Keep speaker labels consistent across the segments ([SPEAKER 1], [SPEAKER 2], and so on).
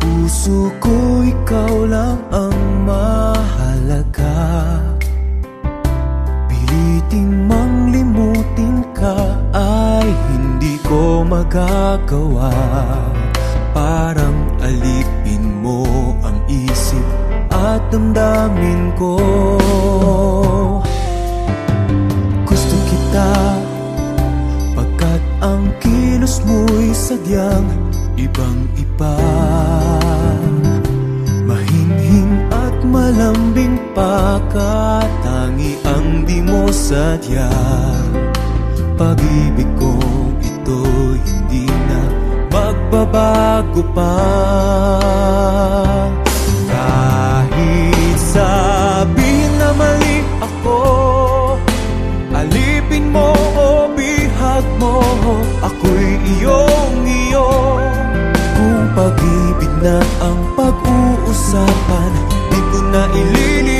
[SPEAKER 1] puso ko ikaw lang ang mahalaga. Pilitin mang limutin ka ay hindi ko magagawa. Parang alipin mo ang isip at damdamin ko kilos mo'y sadyang ibang iba. Mahinhin at malambing pakatangi ang di mo sadya. Pag-ibig kong ito hindi na magbabago pa. Kahit sabihin na mali ako Alipin mo o bihag mo Ako'y iyong iyo Kung pag-ibig na ang pag-uusapan Di ko na ililihim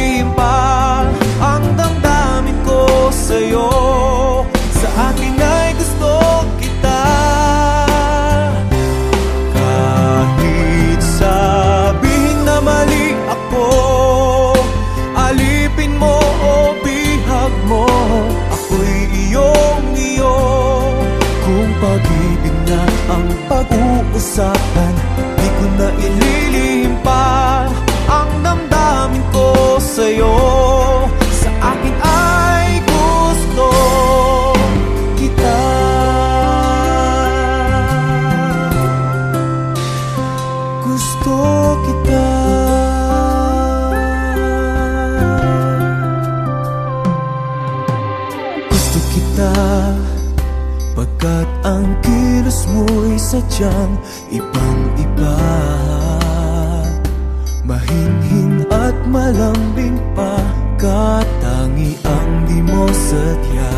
[SPEAKER 1] pag-uusapan Di ko na ililihim pa Ang damdamin ko sa'yo sadyang ibang-iba Mahinhin at malambing pa Katangi ang di mo sadya.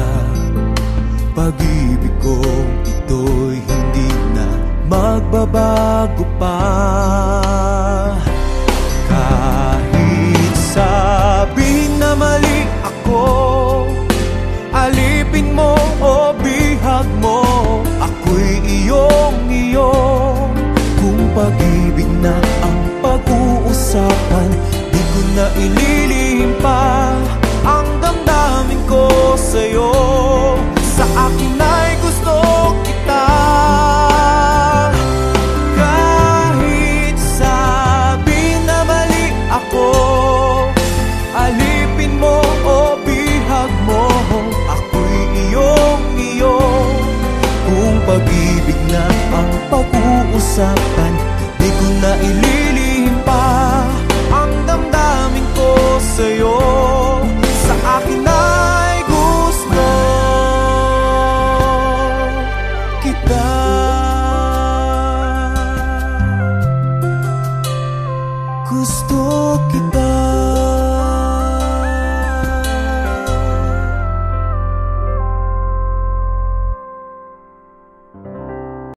[SPEAKER 1] Pag-ibig kong ito'y hindi na magbabago pa. Kahit sabihin na mali ako Alipin mo o bihag mo pag-uusapan Di ko na ililihim pa